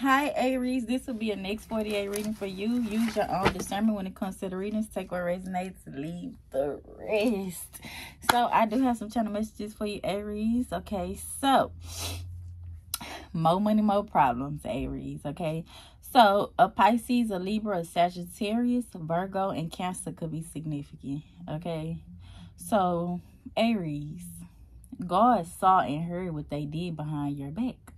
Hi, Aries. This will be a next 48 reading for you. Use your own discernment when it comes to the readings. Take what resonates, leave the rest. So, I do have some channel messages for you, Aries. Okay, so more money, more problems, Aries. Okay, so a Pisces, a Libra, a Sagittarius, Virgo, and Cancer could be significant. Okay, so Aries, God saw and heard what they did behind your back.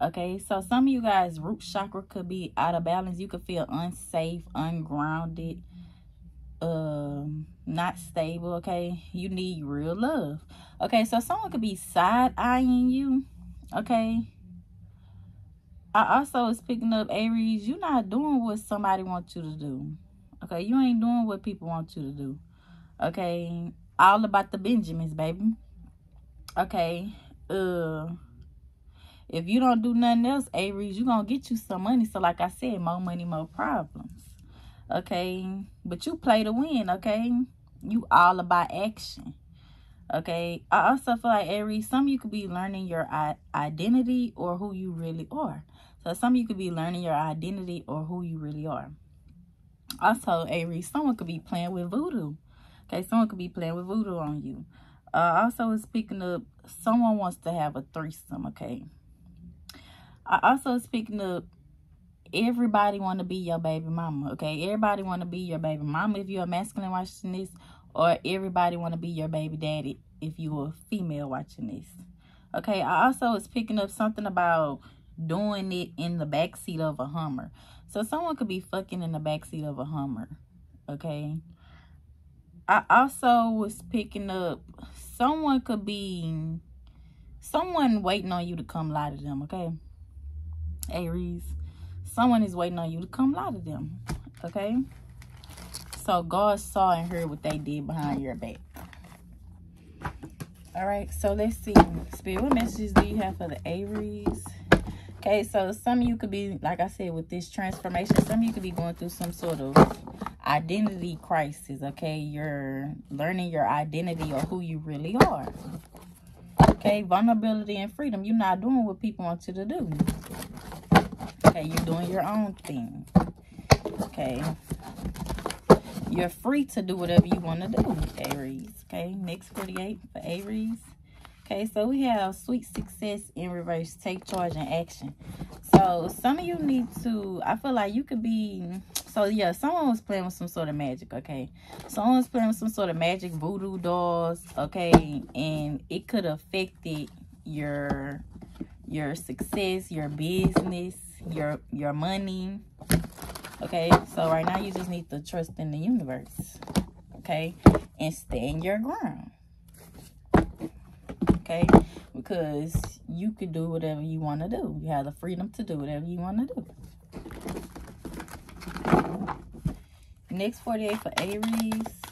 Okay, so some of you guys, root chakra could be out of balance. You could feel unsafe, ungrounded, um, not stable. Okay, you need real love. Okay, so someone could be side eyeing you. Okay, I also was picking up Aries. You're not doing what somebody wants you to do. Okay, you ain't doing what people want you to do. Okay, all about the Benjamins, baby. Okay, uh if you don't do nothing else, Aries, you're going to get you some money. So like I said, more money, more problems. Okay? But you play to win, okay? You all about action. Okay? I also feel like, Aries, some of you could be learning your identity or who you really are. So some of you could be learning your identity or who you really are. Also, Aries, someone could be playing with voodoo. Okay? Someone could be playing with voodoo on you. Uh, also, speaking of, someone wants to have a threesome, okay? I also was speaking of everybody want to be your baby mama, okay? Everybody want to be your baby mama if you're a masculine watching this, or everybody want to be your baby daddy if you're a female watching this. Okay, I also was picking up something about doing it in the back seat of a Hummer. So someone could be fucking in the back seat of a Hummer, okay? I also was picking up someone could be someone waiting on you to come lie to them, okay? Aries, someone is waiting on you to come lie to them. Okay? So God saw and heard what they did behind your back. All right, so let's see. Spirit, what messages do you have for the Aries? Okay, so some of you could be, like I said, with this transformation, some of you could be going through some sort of identity crisis, okay? You're learning your identity or who you really are. Okay, vulnerability and freedom. You're not doing what people want you to do. Okay, you're doing your own thing. Okay. You're free to do whatever you want to do, Aries. Okay, next 48 for Aries. Okay, so we have sweet success in reverse. Take charge and action. So some of you need to, I feel like you could be, so yeah, someone was playing with some sort of magic, okay? Someone was playing with some sort of magic voodoo dolls, okay? And it could have affected your, your success, your business, your your money. Okay so right now you just need to trust in the universe okay and stand your ground okay? Because you could do whatever you want to do. You have the freedom to do whatever you want to do. Next 48 for aries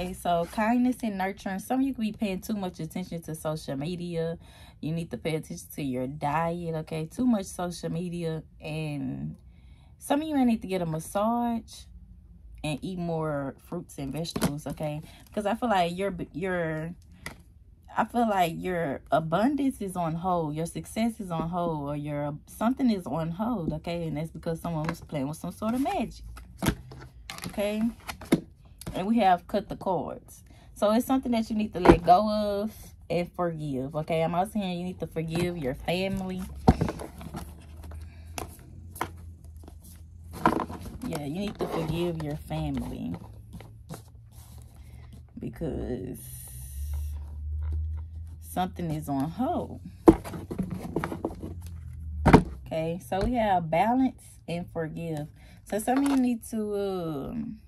okay so kindness and nurturing some of you could be paying too much attention to social media you need to pay attention to your diet, okay? Too much social media. And some of you may need to get a massage and eat more fruits and vegetables, okay? Because I feel like your your I feel like your abundance is on hold, your success is on hold, or your something is on hold, okay? And that's because someone was playing with some sort of magic, okay? And we have cut the cords. So it's something that you need to let go of and forgive. Okay, I'm also saying you need to forgive your family. Yeah, you need to forgive your family. Because something is on hold. Okay, so we have balance and forgive. So some of you need to um,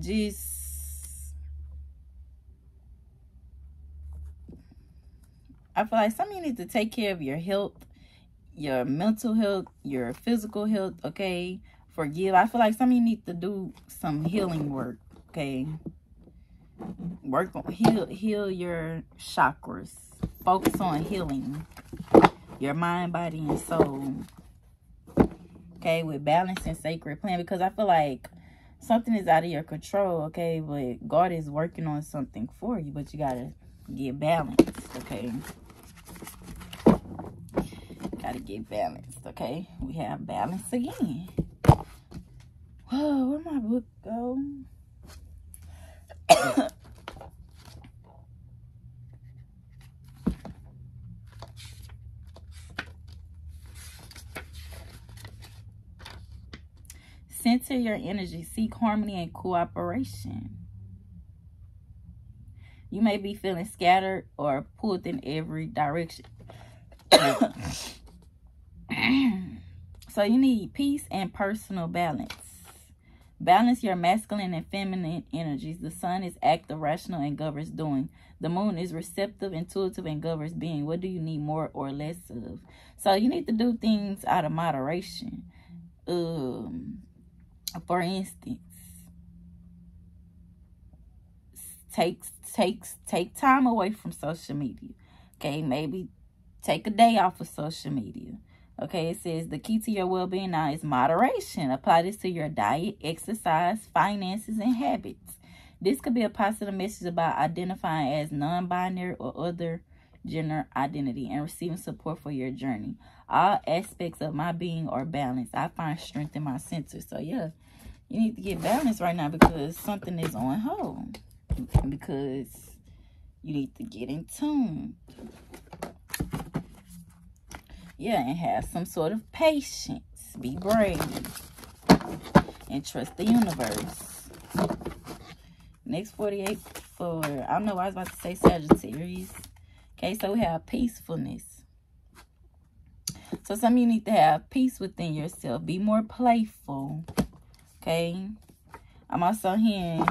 just I feel like some of you need to take care of your health, your mental health, your physical health, okay? Forgive. I feel like some of you need to do some healing work, okay? Work on heal heal your chakras. Focus on healing your mind, body, and soul. Okay, with balance and sacred plan. Because I feel like something is out of your control, okay? But God is working on something for you, but you gotta get balanced, okay? Gotta get balanced, okay? We have balance again. Whoa, where my book go? Center your energy. Seek harmony and cooperation. You may be feeling scattered or pulled in every direction. so you need peace and personal balance. Balance your masculine and feminine energies. The sun is active, rational, and governs doing. The moon is receptive, intuitive, and governs being. What do you need more or less of? So you need to do things out of moderation. Um, for instance, takes takes take time away from social media. Okay, maybe take a day off of social media. Okay, it says the key to your well-being now is moderation. Apply this to your diet, exercise, finances, and habits. This could be a positive message about identifying as non-binary or other gender identity and receiving support for your journey. All aspects of my being are balanced. I find strength in my center. So yeah, you need to get balanced right now because something is on hold because you need to get in tune. Yeah, and have some sort of patience. Be brave. And trust the universe. Next 48 for, I don't know why I was about to say Sagittarius. Okay, so we have peacefulness. So some of you need to have peace within yourself. Be more playful. Okay. I'm also hearing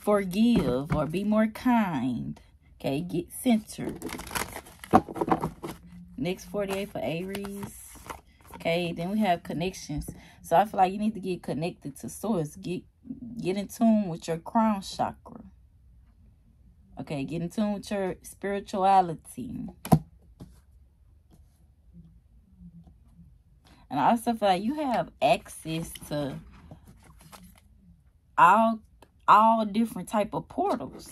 forgive or be more kind. Okay, get centered. Next 48 for Aries. Okay, then we have connections. So I feel like you need to get connected to source. Get get in tune with your crown chakra. Okay, get in tune with your spirituality. And I also feel like you have access to all all different type of portals.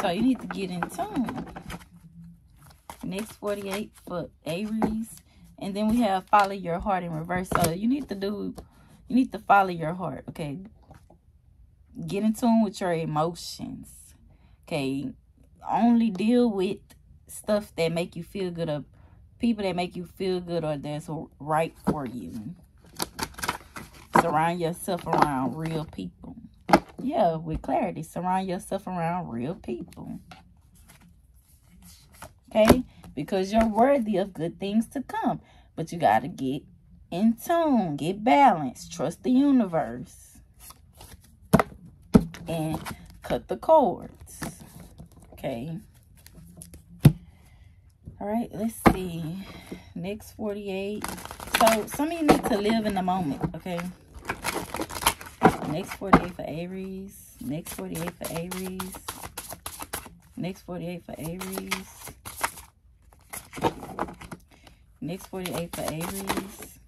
So you need to get in tune. Next 48 for Aries. And then we have follow your heart in reverse. So you need to do, you need to follow your heart. Okay. Get in tune with your emotions. Okay. Only deal with stuff that make you feel good or people that make you feel good or that's right for you. Surround yourself around real people. Yeah, with clarity. Surround yourself around real people. Okay? Because you're worthy of good things to come. But you got to get in tune. Get balanced. Trust the universe. And cut the cords. Okay? All right, let's see. Next 48. So, some of you need to live in the moment, okay? Next 48 for Aries. Next 48 for Aries. Next 48 for Aries. Next 48 for Aries.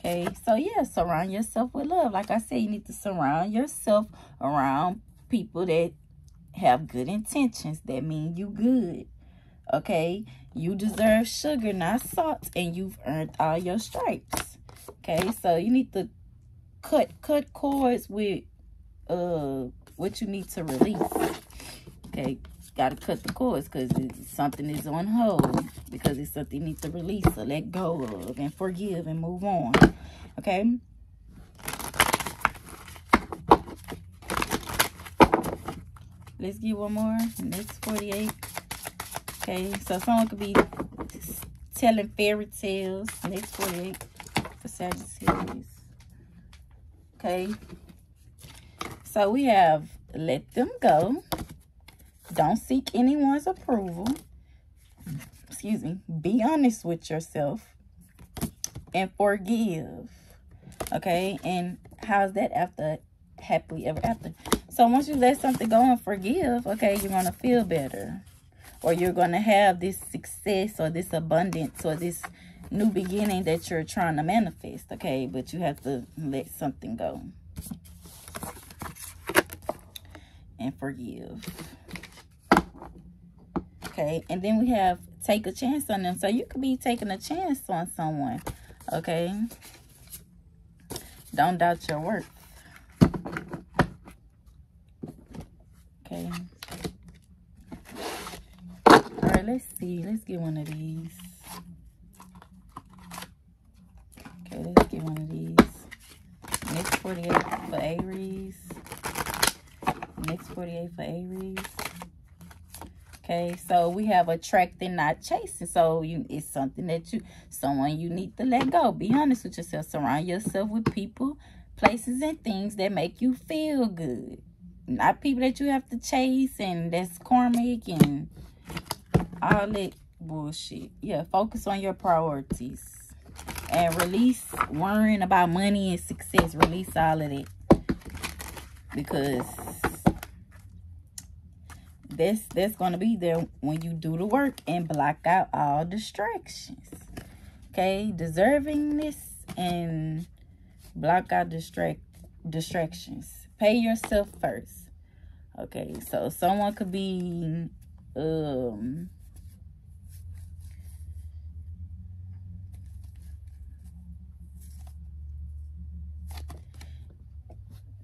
Okay, so yeah, surround yourself with love. Like I said, you need to surround yourself around people that have good intentions. That mean you good. Okay, you deserve sugar, not salt, and you've earned all your stripes. Okay, so you need to cut cut cords with uh what you need to release. Okay, gotta cut the cords because something is on hold because it's something you need to release or let go of and forgive and move on. Okay. Let's get one more. Next 48. Okay, so someone could be telling fairy tales. Next 48 for Sagittarius. Okay. So we have let them go. Don't seek anyone's approval. Excuse me. Be honest with yourself. And forgive. Okay. And how's that after happily ever after? So once you let something go and forgive, okay, you're going to feel better. Or you're going to have this success or this abundance or this new beginning that you're trying to manifest, okay? But you have to let something go. And forgive. Okay, and then we have take a chance on them. So you could be taking a chance on someone. Okay. Don't doubt your worth. Okay. All right, let's see. Let's get one of these. Okay, let's get one of these. Next 48 for Aries. Next 48 for Aries. Okay, so we have attracting, not chasing. So you it's something that you, someone you need to let go. Be honest with yourself. Surround yourself with people, places, and things that make you feel good. Not people that you have to chase and that's karmic and all that bullshit. Yeah, focus on your priorities. And release worrying about money and success. Release all of it. Because that's that's going to be there when you do the work and block out all distractions okay deservingness and block out distract distractions pay yourself first okay so someone could be um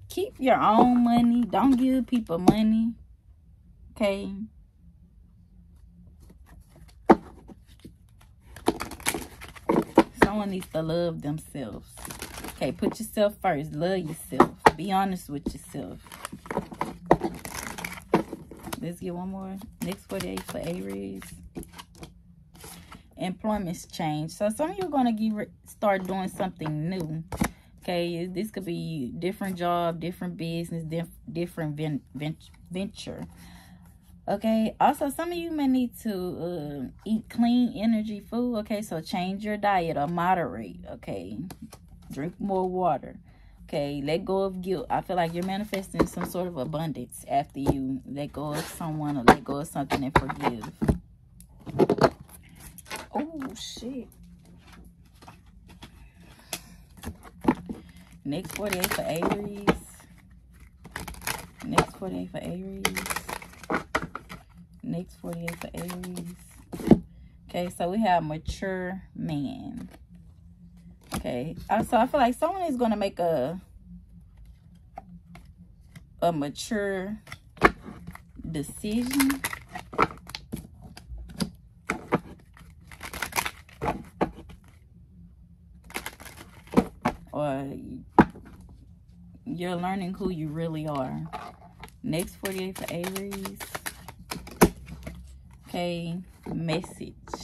keep your own money don't give people money Okay. Someone needs to love themselves. Okay, put yourself first. Love yourself. Be honest with yourself. Let's get one more. Next 48 for Aries. Employment's change. So some of you are going to start doing something new. Okay, this could be different job, different business, diff different ven venture okay also some of you may need to uh, eat clean energy food okay so change your diet or moderate okay drink more water okay let go of guilt. I feel like you're manifesting some sort of abundance after you let go of someone or let go of something and forgive. Oh shit. Next 48 for aries. Next 48 for aries. Next 48 for Aries. Okay, so we have mature man. Okay, so I feel like someone is going to make a a mature decision. Or you're learning who you really are. Next 48 for Aries. Okay, message.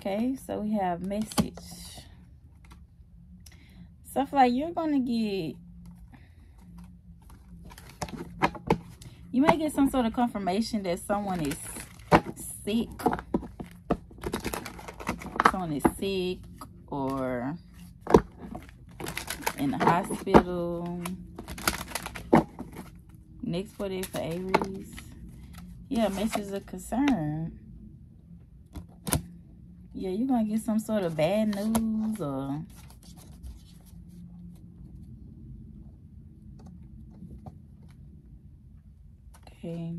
Okay, so we have message. Stuff like you're going to get, you may get some sort of confirmation that someone is sick. Someone is sick or in the hospital. Next for it for Aries yeah, message of concern. Yeah, you're going to get some sort of bad news or... Okay.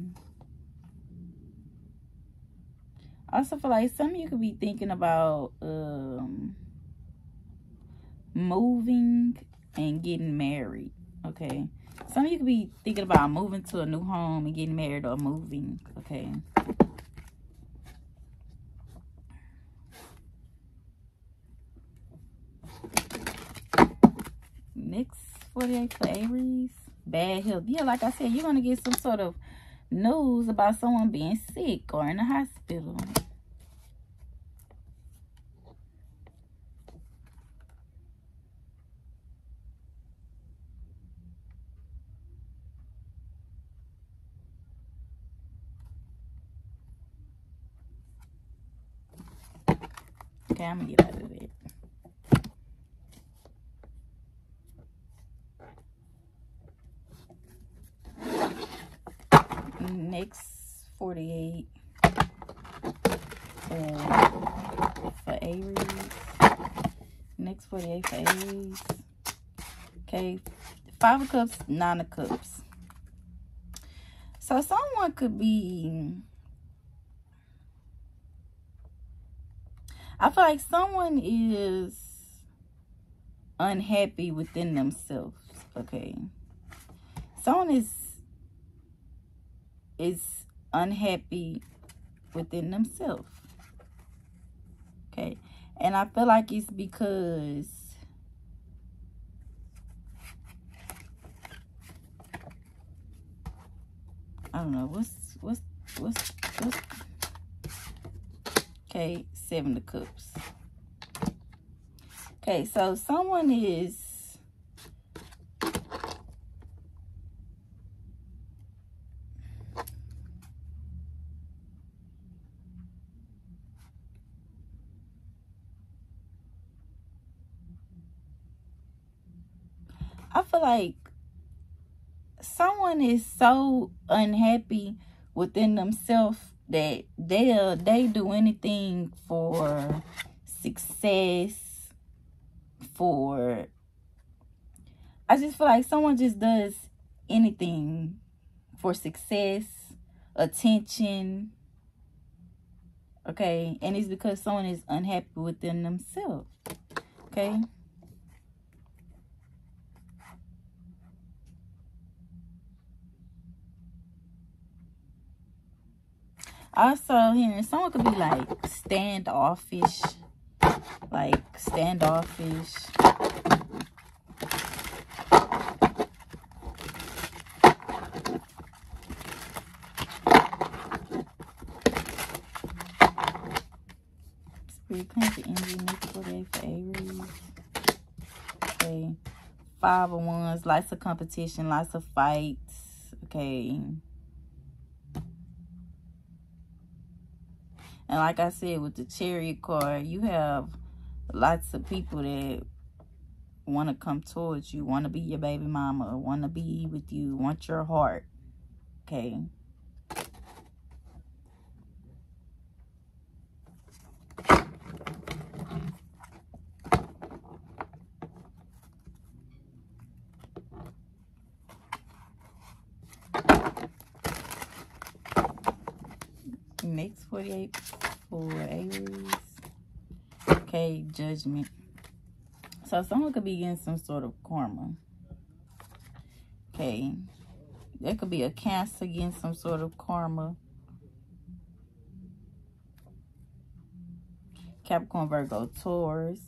Also feel like some of you could be thinking about um, moving and getting married. Okay. Some of you could be thinking about moving to a new home and getting married or moving. Okay. Next 48 for Aries. Bad health. Yeah, like I said, you're going to get some sort of news about someone being sick or in the hospital. Okay, I'm gonna get out of it. Next 48 uh, for Aries. Next 48 for Aries. Okay, Five of Cups, Nine of Cups. So someone could be I feel like someone is unhappy within themselves. Okay. Someone is is unhappy within themselves. Okay. And I feel like it's because I don't know what's what's what's what's okay seven of cups okay so someone is I feel like someone is so unhappy within themselves that they'll they do anything for success for I just feel like someone just does anything for success, attention. Okay, and it's because someone is unhappy within themselves. Okay. Also, here, someone could be like standoffish. Like standoffish. Spirit cleanse energy next day for Aries. Okay. Five of Wands, lots of competition, lots of fights. Okay. Like I said, with the chariot card, you have lots of people that want to come towards you, want to be your baby mama, want to be with you, want your heart. Okay. Next 48 for Aries. Okay, judgment. So someone could be getting some sort of karma. Okay. There could be a cancer getting some sort of karma. Capricorn, Virgo, Taurus.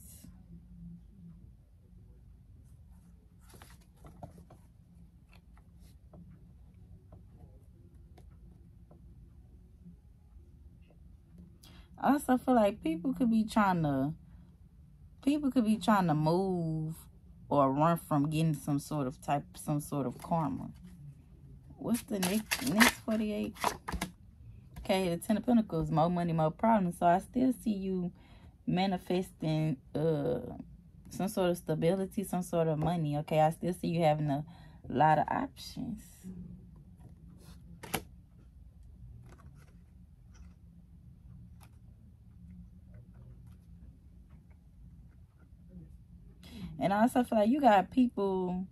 I also feel like people could be trying to people could be trying to move or run from getting some sort of type some sort of karma. What's the next next 48? Okay, the Ten of Pentacles, more money, more problems. So I still see you manifesting uh some sort of stability, some sort of money. Okay, I still see you having a lot of options. And I also feel like you got people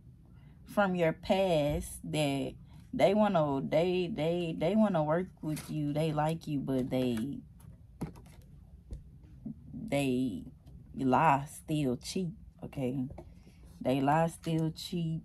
from your past that they want to they they they want to work with you. They like you, but they they lie, still cheat. Okay, they lie, still cheat.